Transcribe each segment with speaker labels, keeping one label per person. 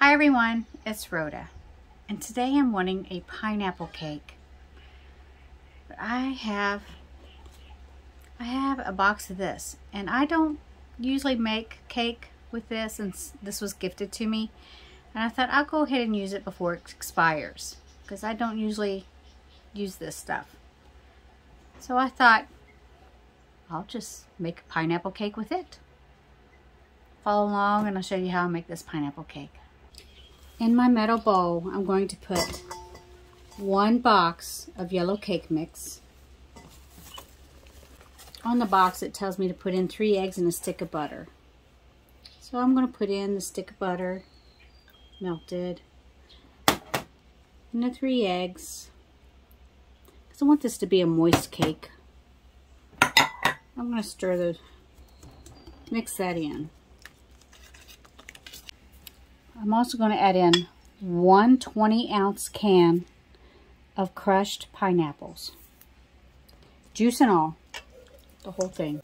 Speaker 1: Hi everyone, it's Rhoda, and today I'm wanting a pineapple cake. I have, I have a box of this, and I don't usually make cake with this, and this was gifted to me. And I thought I'll go ahead and use it before it expires, because I don't usually use this stuff. So I thought, I'll just make a pineapple cake with it. Follow along and I'll show you how I make this pineapple cake. In my metal bowl, I'm going to put one box of yellow cake mix. On the box, it tells me to put in three eggs and a stick of butter. So I'm going to put in the stick of butter, melted, and the three eggs. Because I want this to be a moist cake. I'm going to stir the, mix that in. I'm also going to add in one 20 ounce can of crushed pineapples. Juice and all, the whole thing.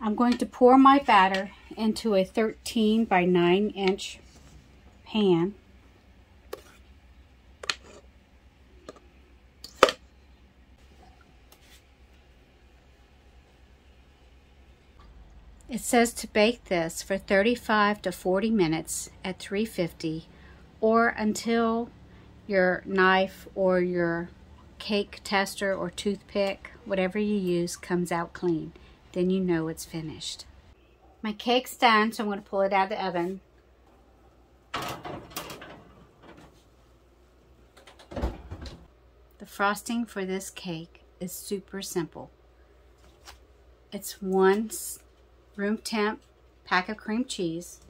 Speaker 1: I'm going to pour my batter into a 13 by 9 inch pan. It says to bake this for 35 to 40 minutes at 350 or until your knife or your cake tester or toothpick, whatever you use, comes out clean. Then you know it's finished. My cake's done, so I'm going to pull it out of the oven. The frosting for this cake is super simple. It's one room temp pack of cream cheese,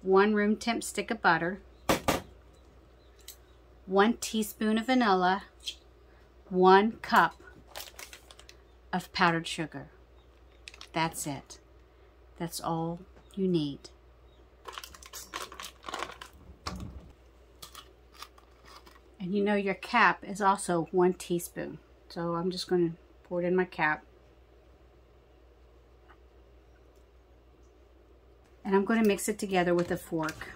Speaker 1: one room temp stick of butter, one teaspoon of vanilla, one cup of powdered sugar. That's it. That's all you need. And you know your cap is also one teaspoon. So I'm just going to pour it in my cap. And I'm going to mix it together with a fork.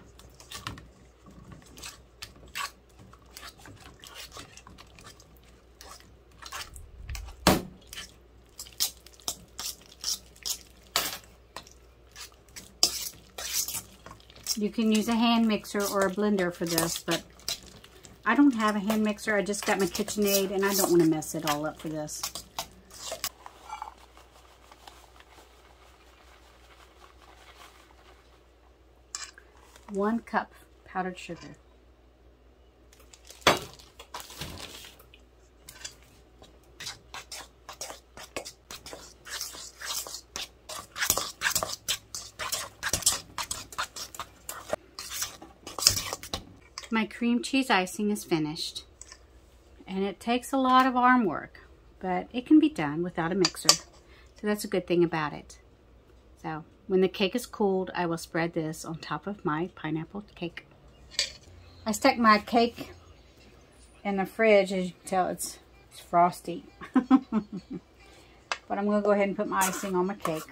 Speaker 1: You can use a hand mixer or a blender for this, but I don't have a hand mixer. I just got my KitchenAid, and I don't want to mess it all up for this. One cup powdered sugar. my cream cheese icing is finished. And it takes a lot of arm work, but it can be done without a mixer. So that's a good thing about it. So when the cake is cooled, I will spread this on top of my pineapple cake. I stuck my cake in the fridge. As you can tell, it's, it's frosty. but I'm going to go ahead and put my icing on my cake.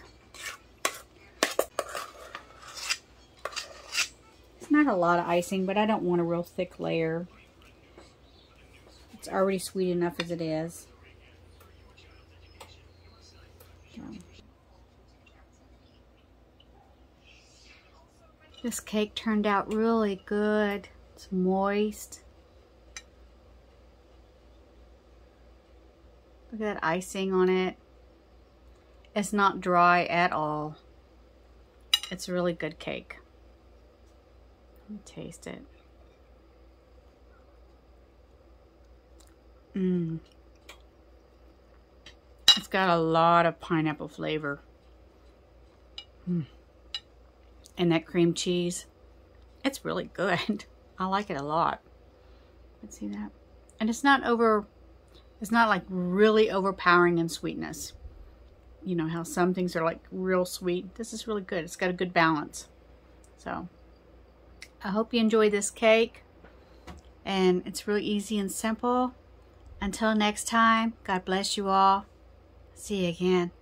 Speaker 1: It's not a lot of icing, but I don't want a real thick layer. It's already sweet enough as it is. This cake turned out really good. It's moist. Look at that icing on it. It's not dry at all. It's a really good cake Let me taste it. Mmm. It's got a lot of pineapple flavor. Mm. And that cream cheese. It's really good. I like it a lot. Let's see that. And it's not over, it's not like really overpowering in sweetness. You know how some things are like real sweet. This is really good. It's got a good balance. So I hope you enjoy this cake. And it's really easy and simple. Until next time, God bless you all. See you again.